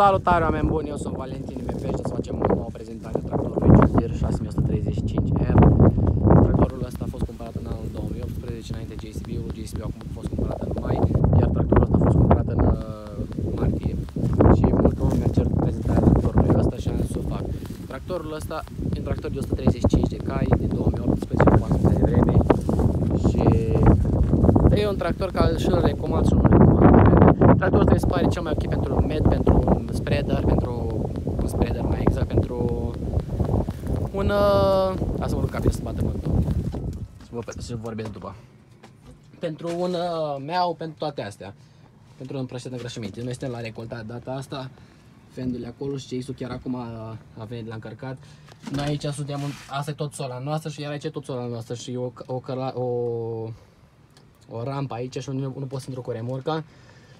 Salutare oameni buni, eu sunt Valentin MP și să facem o nouă prezentare a tractorului John Deere 6135R. Tractorul ăsta a fost cumpărat în anul 2018 înainte JCB-ul, JCB acum a fost cumpărat în mai, iar tractorul ăsta a fost cumpărat în uh, martie. Și multă lume mi-a cerut prezentarea tractorului ăsta și am zis să o fac. Tractorul ăsta e un tractor de 135 de cai din 2018, cum am spus de vreme. Și e un tractor care și îl recomand și nu recomand. Tractorul ăsta mi se pare cel mai ok pentru med, pentru un spreader, pentru un spreader mai exact, pentru un... Uh, să mă rog capul să bată mântul. Să, vă, să vorbesc după. Pentru un uh, meau, pentru toate astea. Pentru un de îngrășăminte. Noi suntem la recoltat data asta. Fendurile acolo și ce chiar acum a, a venit la încărcat. Noi aici suntem, un, asta e tot sola noastră și iar aici e tot sola noastră și o, o, o, o, o rampă aici și nu, nu pot să intru cu remorca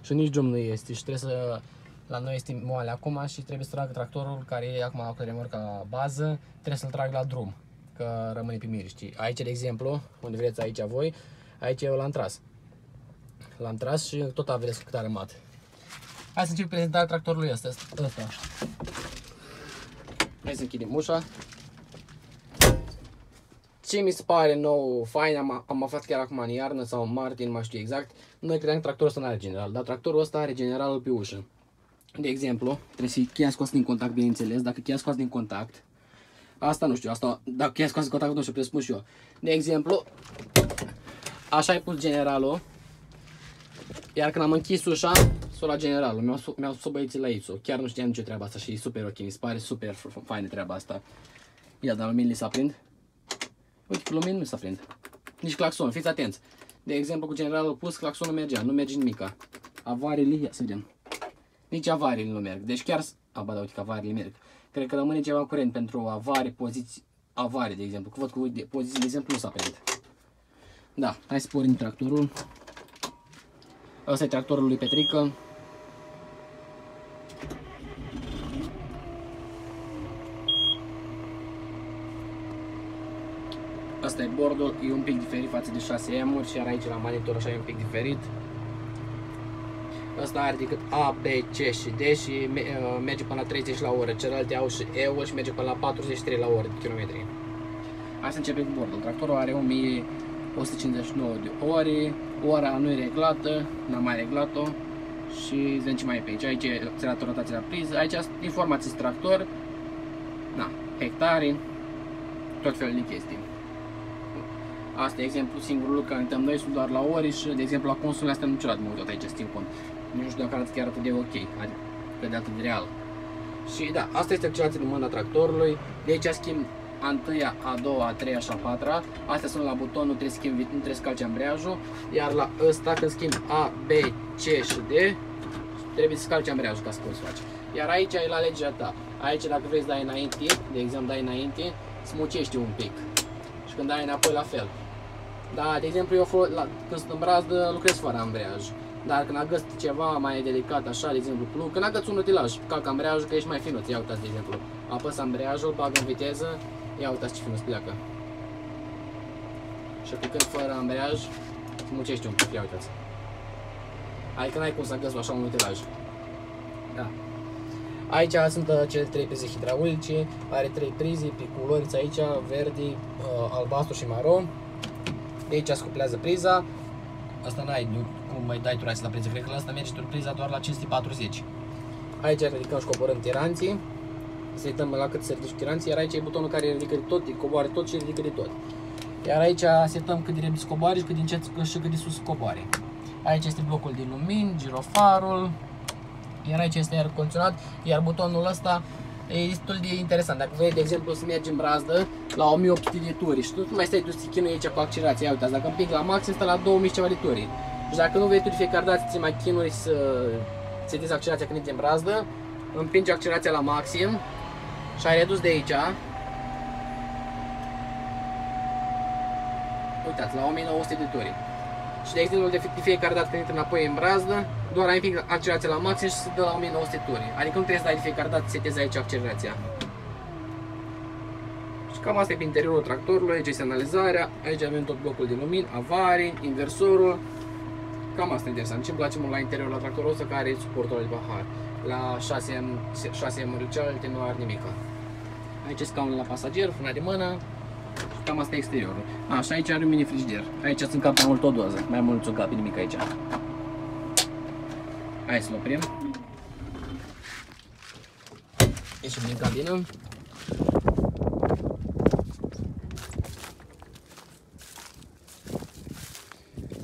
și nici drum nu este și trebuie să la noi este moale acum și trebuie să trag tractorul care e acum cu remorca bază, trebuie să-l trag la drum, că rămâne pe miri, știi? Aici, de exemplu, unde vreți aici voi, aici eu l-am tras. L-am tras și tot aveți cât a rămat. Hai să încep prezentarea tractorului ăsta. ăsta. Hai să închidem ușa. Ce mi se pare nou, fain, am, am aflat chiar acum în iarnă sau în martie, nu mai știu exact, noi credeam că tractorul ăsta nu are general, dar tractorul ăsta are generalul pe ușă. De exemplu, trebuie să cheia scos din contact, bineînțeles, dacă cheia scos din contact, asta nu știu, asta, dacă cheia scos din contact, nu știu, presupun și eu. De exemplu, așa ai pus generalul, iar când am închis ușa, s-o la generalul, mi-au mi sus băieții la ISO. Chiar nu știam nicio treaba asta și e super ok, mi se pare super faină treaba asta. Ia, dar luminile se aprind. Uite, luminile nu se aprind. Nici claxon, fiți atenți. De exemplu, cu generalul pus, claxonul mergea, nu merge nimica. Avariile, ia să vedem. Nici avariile nu merg. Deci chiar, a, ba, da, uite că avariile merg. Cred că rămâne ceva curent pentru avare, poziții, avare, de exemplu. Că văd că uite, poziții, de exemplu, nu s-a prins. Da, hai să pornim tractorul. Ăsta e tractorul lui Petrică. Asta e bordul, e un pic diferit față de 6M-uri și iar aici la monitor așa e un pic diferit. Asta are decât A, B, C și D și uh, merge până la 30 la oră. Celelalte au și E și merge până la 43 la oră de kilometri. Hai să începem cu bordul. Tractorul are 1159 de ore, ora nu e reglată, n-am mai reglat-o și zicem mai pe aici. Aici e accelerator, rotație la priză, aici informații tractor, na, hectare, tot felul de chestii. Asta e exemplu singurul lucru care uităm noi, sunt doar la ori și, de exemplu, la consumul astea nu niciodată mă uit tot aici, țin cont. Nu știu dacă arată chiar atât de ok, adică pe de atât de real. Și da, asta este accelerația de mâna tractorului. De aici schimb a întâia, a doua, a treia și a patra. Astea sunt la buton, nu trebuie să schimb, nu trebuie să calci ambreiajul. Iar la ăsta, când schimb A, B, C și D, trebuie să calci ambreiajul ca să poți face. Iar aici e la legea ta. Aici dacă vrei să dai înainte, de exemplu dai înainte, smucești un pic. Și când dai înapoi la fel. Da, de exemplu, eu la, când sunt în brazdă lucrez fără ambreiaj. Dar când agăți ceva mai delicat, așa, de exemplu, plug, când agăți un utilaj, calc ambreiajul, că ești mai finuț, ia uitați, de exemplu. Apăs ambreiajul, bag în viteză, ia uitați ce finuț pleacă. Și când fără ambreiaj, mucești un pic, ia uitați. Adică n-ai cum să agăți așa un utilaj. Da. Aici sunt uh, cele trei prize hidraulice, are trei prize pe culori aici, verde, uh, albastru și maro. De aici scuplează priza. Asta n-ai cum mai dai tu la priză, cred că la asta merge tu priza doar la 540. Aici ridicăm și coborâm tiranții. Să uităm la cât se ridică tiranții, iar aici e butonul care ridică de tot, coboare tot și ridică de tot. Iar aici setăm cât de repede scoboare și cât de încet și cât de sus scoboare. Aici este blocul de lumini, girofarul, iar aici este aer condiționat, iar butonul ăsta e destul de interesant. Dacă vrei, de exemplu, să mergi în brazdă la 1800 de turi și tu nu mai stai tu să chinui aici cu accelerația, uitați, dacă împic la maxim, stă la 2000 ceva de turi. Și dacă nu vrei tu de fiecare dată să mai chinui să setezi accelerația când ești în brazdă, împingi accelerația la maxim și ai redus de aici. Uitați, la 1900 de turi. Și de exemplu, de fiecare dată când intri înapoi în brazdă, doar ai împing accelerația la maxim și se dă la 1900 turi. Adică nu trebuie să dai de fiecare dată să setezi aici accelerația. Și cam asta e pe interiorul tractorului, aici este analizarea, aici avem tot blocul de lumini, avarii, inversorul. Cam asta e interesant. Ce-mi place mult la interiorul la tractorul ăsta care are suportul de pahar. La 6 6 mări celelalte nu are nimic. Aici scaunul la pasager, frâna de mână, și cam asta e exteriorul. A, și aici are un mini frigider. Aici îți încape mai mult o doză, mai mult ți încape nimic aici. Hai să-l oprim. Ieșim din cabină.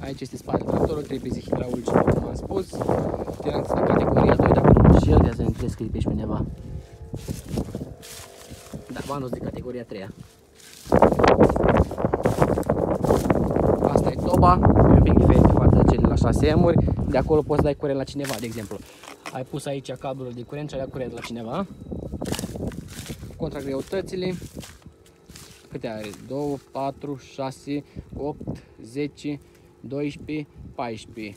Aici este spatele tractorul, trei prize hidraulice, cum am spus. Tiranți de categoria 2, dacă nu și el, ia să ne crezi că e pe cineva. Da, Vanos de categoria 3 Asta e toba, e un pic diferit față de cele la 6 m De acolo poți să dai curent la cineva, de exemplu. Ai pus aici cablul de curent și ai dat curent la cineva. Contragreutățile. Câte are? 2, 4, 6, 8, 10, 12, 14.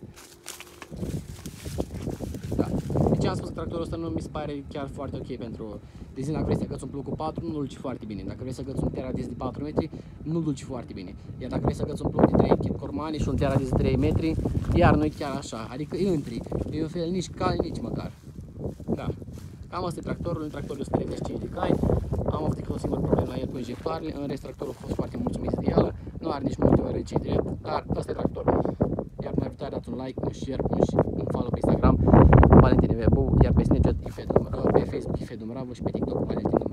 Da. Deci am spus că tractorul ăsta nu mi se pare chiar foarte ok pentru... De exemplu, dacă vrei să găți un plug cu 4, nu-l duci foarte bine. Dacă vrei să găți un teradis de 4 metri, nu-l duci foarte bine. Iar dacă vrei să găți un plug de 3 kg cormani și un teradis de 3 metri, iar nu e chiar așa. Adică e întri. E un fel nici cal, nici măcar. Da. Cam asta e tractorul, un tractor de 135 de cai. Am avut o singură problemă la el cu injectoarele, în rest tractorul a fost foarte mulțumit de el, nu are nici multe ore ce drept, dar asta e tractorul. Iar mai viitoare dați un like, un share, un, un follow pe Instagram, Valentin Webu, iar pe Snapchat, pe Facebook, pe Facebook, Ifedum Ravu și pe TikTok, Valentin Dumravu. V-am